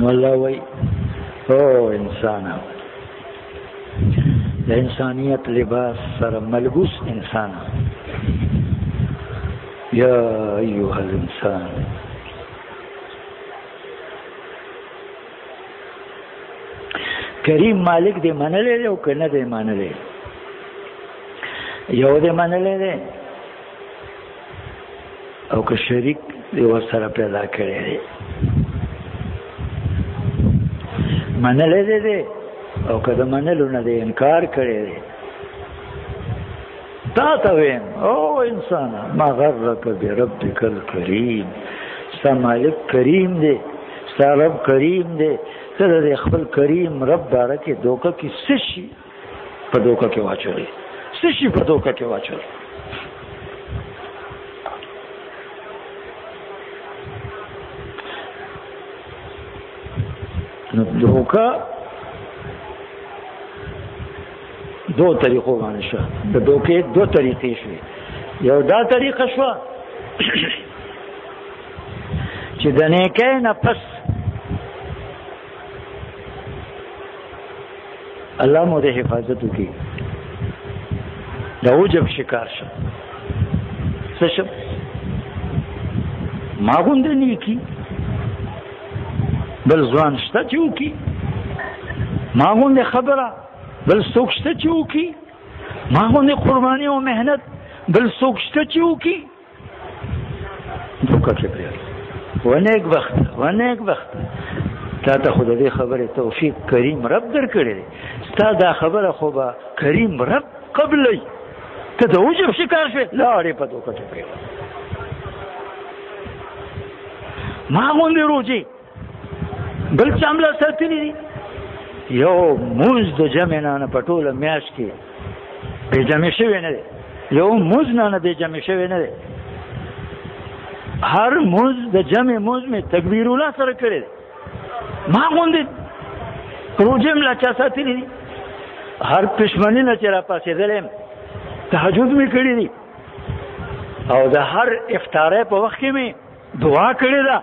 مولا وای او انسان د انسانیت لباس سره ملبوس انسان یا ایها الانسان کریم مالک دې منلې او کنه دې منلې یو دې منلې او که شریک دی ور سره پیدا کړی دی منلې دی دی او که د منلو نه دی انکار کړی دی تا ته ویم او انسان ما غرک بربک الکریم ستا مالک کریم دی ستا رب کریم دی ته د خپل کریم رب بارکه دوکه کې څه شي په دوکه کې واچولې څه شي په دوکه کې واچولې نو دوکه دو طریقو باندې شو د دوکې دو طریقې شوې یو دا طریقه شو چې د نیکه نه پس الله مو د حفاظت وکي دا وجب شکار شه څه شه ما غوند نه کی بل ځوان شته چې وکي ما غوند خبره بل څوک شته چې وکي ما غوند قرباني او مهنت بل څوک شته چې وکي دوکه کې پریاست ونیک وخت ونیک وخت تا ته خود دې خبره توفیق کریم رب درکړي ستا دا خبره خو به کریم رب قبلې ته د وجب شکار شوې لاړې په دوکه کې پریاست ما غوندې روجي بل څه هم لا ساتلي دي یو موز د جمع نه نه پټوله میاش کې به جمع شوی نه دی یو موز نه نه به جمع شوی نه دی هر موز د جمع موز می تکبیر الله سره کړی ما غوندې روجم لا چا ساتلی دي هر پښمنی نه چې را پاسې دلم تهجد می کړی دي او د هر افطاره په وخت کې می دعا کړې ده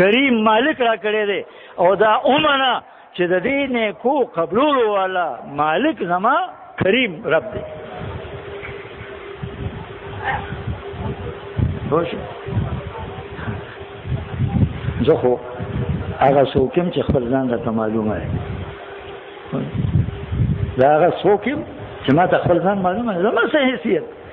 کریم مالک را کړی دی او دا اومنه چې د دې نه کو قبولولو والا مالک زما کریم رب دی خوش زه خو هغه څوکم چې خپل ځان راته معلومه دی دا هغه څوکم چې ما ته خپل ځان معلومه ده زما څه حیثیت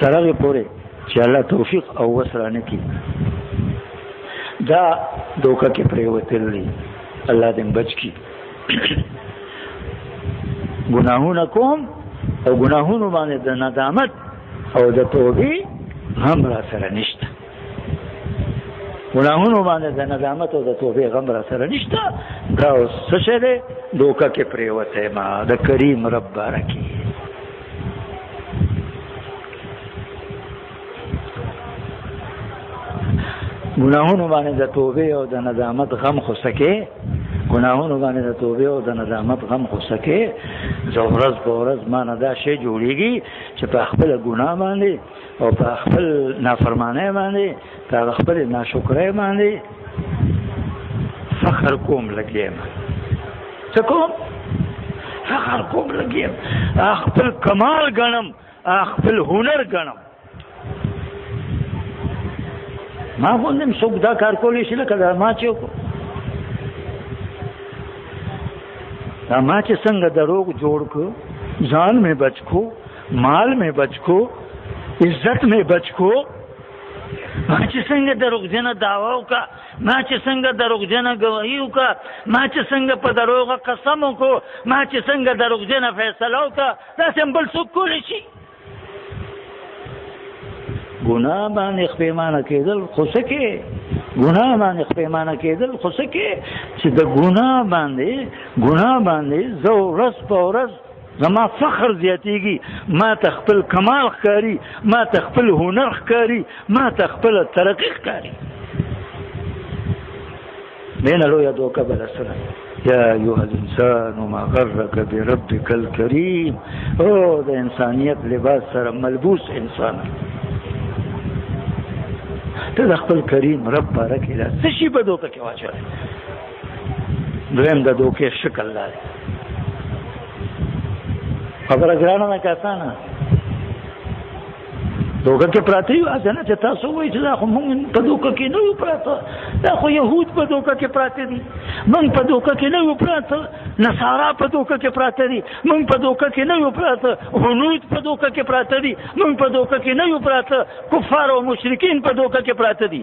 تر هغه پورې چې الله توفیق او وس رانه کړي دا دوکه کې پریوتل دي الله دې بچ کړي ګناهونه کوم او ګناهونه باندې د ندامت او د توبې هم را سره نشته ګناهونه باندې د ندامت او د توبې غم را سره نشته دا څه شه ده دوکه کې پریوته ما د کریم رب بارکی ګناهونو باندې د توبې او د ندامت غم خو سکه ګناهونو باندې د توبې او د ندامت غم خو سکه زه ورځ په ورځ ما نه دا شی جوړیږي چې په خپل ګناه باندې او په خپل نافرمانه باندې دا خپل ناشکرۍ باندې فخر کوم لګیم څه کوم فخر کوم لګیم خپل کمال غنم خپل هنر غنم ما غوندم څوک دا کار کولی شي لکه دا ما چې وکړو دا ما چې څنګه دروغ جوړ کو ځان مې بچ کو مال مې بچ کو عزت مې بچ کو ما چې څنګه دروغجنه داوا وکا ما چې څنګه دروغجنه گواهی وکا ما چې څنګه په دروغ قسم وکو ما چې څنګه دروغجنه فیصله وکا دا سم بل څوک کولی شي ګناه باندې خپېمانه کېدل خو سکه ګناه باندې خپېمانه کېدل خو سکه چې د ګناه باندې ګناه باندې زو رس په ورځ زما فخر زیاتیږي ما ته خپل کمال ښکاری ما ته خپل هنر ښکاری ما ته خپل ترقی ښکاری مین له یو دوه کبل سره یا ایو الانسان ما غرک بربک الکریم او د انسانیت لباس سره ملبوس انسان ته د خپل کریم رب بارک اله څه شي په دوکه کې واچوي دویم د دوکه شکل لري خبره ګرانه نه کاسانه دوګه کې پراته یو ځنه چې تاسو وایئ چې دا خو مونږ په دوګه کې نه یو پراته دا خو يهود په دوګه کې پراته دي مونږ په دوګه کې نه یو پراته نصارا په دوګه کې پراته دي مونږ په دوګه کې نه یو پراته هنود په دوګه کې پراته دي مونږ په دوګه کې نه یو پراته کفار او مشرکین په دوګه کې پراته دي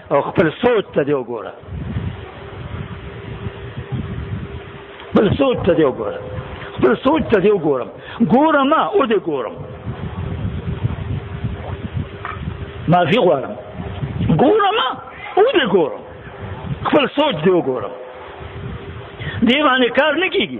او خپل سوچ ته دی وګوره خپل سوچ ته دی وګوره خپل سوچ ته دی وګورم ګورم او دی ګورم ما فی غوارم ګورم او دې ګورم خپل سوچ دې وګورم دې باندې کار نه کیږي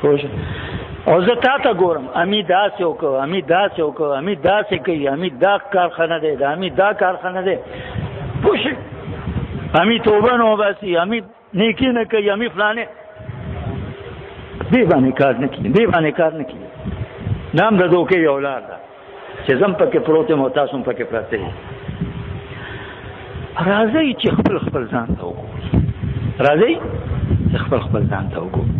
خوش او زه تا ته ګورم امی داسې وکړو امی داسې وکړو امی داسې کوي امی دا کارخانه دی دا امی دا کارخانه دی پوش امی توبه نو باسي امی نیکی نه کوي امی فلانه دی باندې کار نه کوي دی باندې کار نه کوي نام د دوکې یو لار ده چې زم پکې پروت یم او تاسو هم پکې پراته یې راځئ چې خپل خپل ځان ته وګورئ راځئ چې خپل خپل ځان ته وګورئ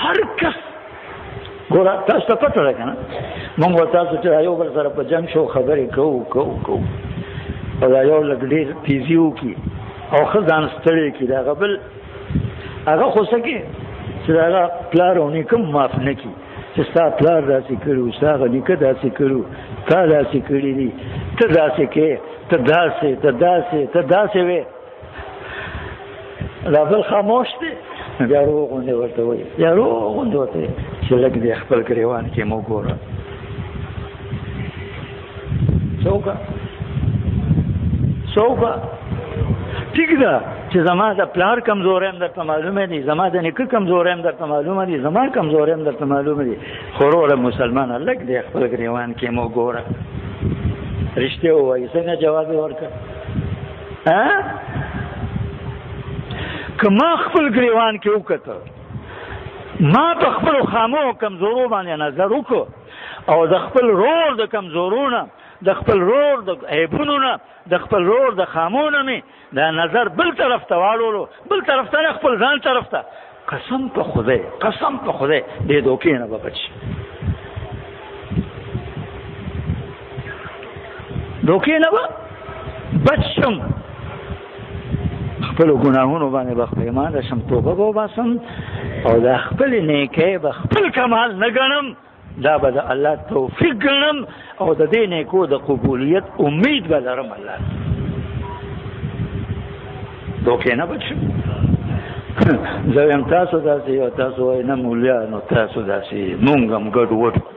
هر کس ګوره تاسو ته پته ده که نه مونږ به تاسو چې یو بل سره په جنګ شو خبرې کوو کوو کوو او دا یو لږ ډېر تیزي وکړي او ښه ځان ستړی کړي د هغه بل هغه خو څه کې چې د هغه پلار او نیکه معاف نه کړي چې ستا پلار داسې کړو ستا غنیکه داسې کړو تا داسې کړی دي ته داسې کې ته داسې ته داسې ته داسې وې دا بل خاموش دی بیا روغ غوندې ورته وایي بیا روغ غوندې ورته چې لږ دې خپل ګریوان کې مو ګوره څوک څوک ټیک ده چې زما د پلار کمزورې هم درته معلومه دي زما د نیکه کمزورې هم درته معلومه دي زما کمزورې هم درته معلومه دي خورور مسلمان لګ دی خپل غریوان کې مو ګوره رښتیا وایي څنګه جواب ورکړه ها کما خپل غریوان کې وکړه ما په خپل خامو کمزورو باندې نظر وکړ او د خپل رور د کمزورونه د خپل رور د عیبونو نه د خپل رور د خامونه می دا نظر بل طرف ته واړولو بل طرف ته نه خپل ځان طرف ته قسم په خدای قسم په خدای دې دوکې نه بچ دوکې نه بچم خپل ګناهونو باندې به پښیمانه شم توبه به وباسم او دا خپل نیکه به خپل کمال نه ګڼم دا به د الله توفیق ګڼم او د دې نیکو د قبولیت امید به لرم الله دوکه نه بچ زه هم تاسو داسې او تاسو نه مولیانو تاسو داسې مونږ هم ګډ وډ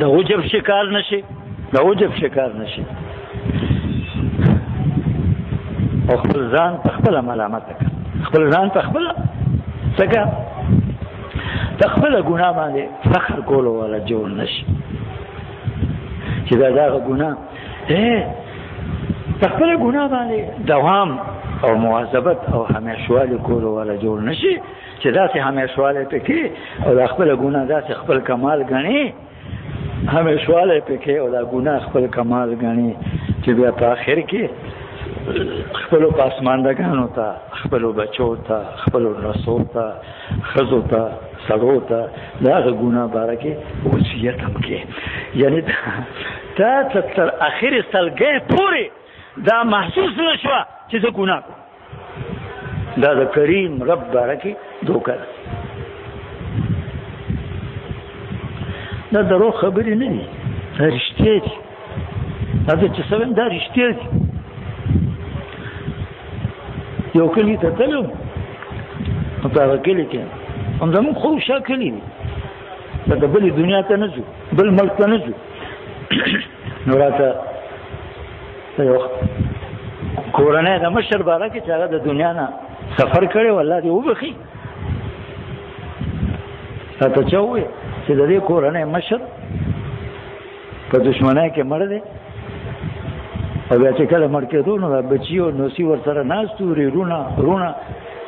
د عجب شکار نشي د عجب شکار نشي او خپل ځان په خپل ملامت کړ خپل ځان په خپل څنګه تخپل ګناه باندې فخر کول ولا جوړ نشي چې دا دا ګناه اے تخپل ګناه باندې دوام او مواظبت او همیشوالی کول ولا جوړ نشي چې داسې همیشواله پکې او دا خپل ګناه داسې خپل کمال غني همیشواله پکې او دا ګناه خپل کمال غني چې بیا په آخر کې خپل پاسماندګانو ته خپل بچو ته خپل رسو ته خزو ته سړو ته دا ګناه بارکه وصیت هم کې یعنی تا تر اخر سلګې پوري دا محسوس نشو چې زه ګناه کوم دا د کریم رب بارکی دوکه دا درو خبرې نه دي دا رښتیا دي دا چې څه وایم دا رښتیا دي یو کلی ته تلم نو په هغه کلي کې هم زموږ خو شا کلي دي لکه بلې دنیا ته نه ځو بل ملک ته نه ځو نو راته یو کورنۍ د مشر باره کې چې هغه د دنیا نه سفر کړی و الله دې وبخي راته چا وویل چې د دې کورنۍ مشر په دشمنۍ کې مړ دی او بیا چې کله مړ کېدو نو بچي او نوسي ورسره ناست وو رونه رونه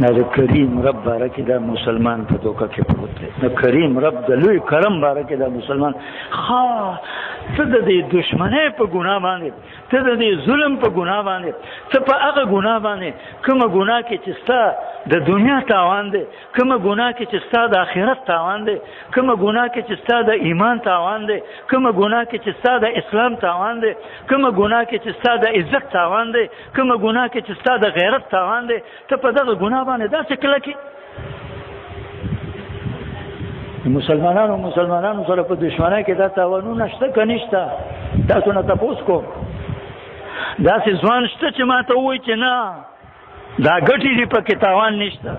نه د کریم رب باره کې دا مسلمان په دوکه کې پروت دی د کریم رب د لوی کرم باره کې دا مسلمان ها ته د دې دشمنه په ګناه باندې ته د دې ظلم په ګناه باندې ته په هغه ګناه باندې کوم ګناه کې چې ستا د دنیا تاوان دی کوم ګناه کې چې ستا د آخرت تاوان دی کوم ګناه کې چې ستا د ایمان تاوان دی کوم ګناه کې چې ستا د اسلام تاوان دی کوم ګناه کې چې ستا د عزت تاوان دی کومه ګناه کې چې ستا د غیرت تاوان دی ته په دغه ګناه باندې داسې کلکې مسلمانانو مسلمانانو سره په دشمنه کې دا تاوانونه شته که نشته تاسو نه تپوس کوم داسې ځوان شته چې ما ته ووایي چې نه دا ګټې دي په کې تاوان نشته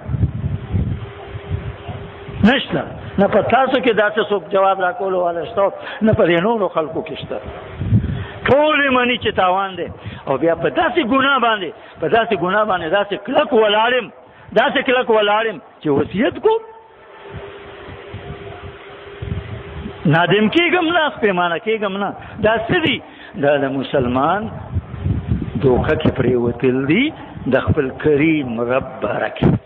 نشته نه په تاسو کې داسې څوک جواب راکول والا شته نه په نورو خلکو کې شته ټول منی چې تاوان دی او بیا په داسې ګناه باندې په داسې ګناه باندې داسې کلک ولاړم داسې کلک ولاړم چې وصیت کوم نادم کېږم نه پیمانه کېږم نه دا څه دي دا د مسلمان دوکه کې پرېوتل دي د خپل کریم رب برکت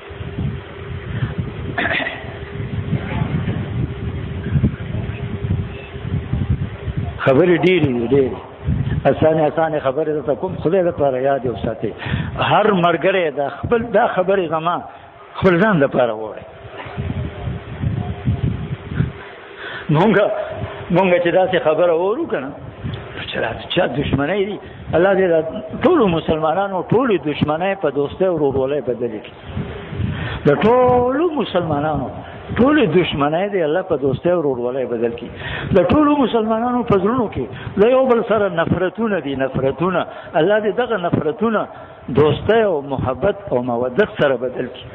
خبرې ډېرې ډېرې اسانه اسانه خبره ده کوم خدای د پاره یاد او ساتي هر مرګره د خپل دا خبره زما خپل ځان د پاره وره مونږه مونږه چې دا څه خبره وورو کنه چې دا چا دښمنۍ دي الله دې ټول مسلمانانو ټول دښمنۍ په دوستۍ او ورورولۍ بدلې کړي د ټول مسلمانانو ټول دښمنۍ دی الله په دوستۍ او ورورولۍ بدل کی د ټول مسلمانانو په زړونو کې د یو بل سره نفرتونه دي نفرتونه الله دې دغه نفرتونه دوستۍ او محبت او مودت سره بدل کی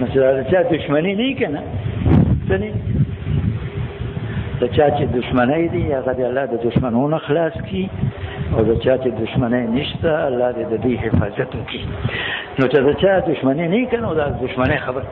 نو چې دا چا دښمنی نه کنه څنګه د چا چې دښمنی دی هغه د الله د دښمنونو خلاص کی او د چا چې دښمنی نشته الله دې د دې حفاظت وکړي نو چې د چا دښمنی نه کنه او د دښمنی خبر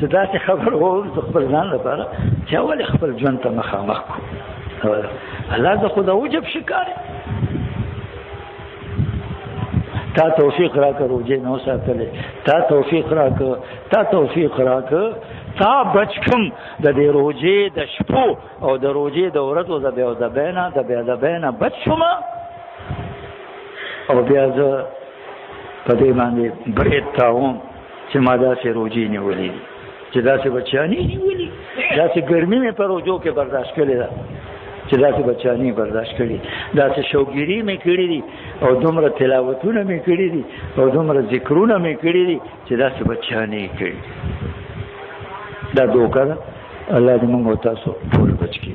چې دا څه خبر وو د خپل ځان لپاره چې اول خپل ژوند ته مخامخ کو الله زه خو د وجب شکار تا توفیق را کر روجه نو ساتلې تا توفیق را کر تا توفیق را کر تا بچکم د دې روجه د شپو او د روجه د ورځو د بیا د بینا د بیا د بینا بچما او بیا زه په دې باندې برید تاوم چې ما داسې روجې نیولې دي چې داسې بچیانې نیولي داسې ګرمي مې په روجو کې برداشت کړې ده چې داسې بچیانې برداشت کړي داسې شوګیري مې کړې دي او دومره تلاوتونه مې کړې دي او دومره ذکرونه مې کړې دي چې داسې بچیانې کړي دا دوکه ده الله دې موږ تاسو ټول بچ کړي